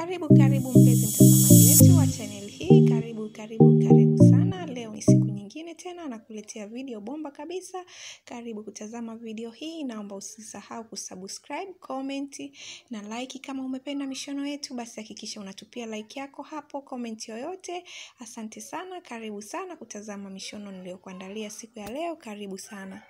Karibu karibu mpenzi mtazamaji wetu wa channel hii, karibu karibu karibu sana. Leo ni siku nyingine tena nakuletea video bomba kabisa. Karibu kutazama video hii, naomba usisahau kusubscribe, comment na like. Kama umependa mishono yetu, basi hakikisha unatupia like yako hapo, comment yoyote. Asante sana, karibu sana kutazama mishono niliyokuandalia siku ya leo. Karibu sana.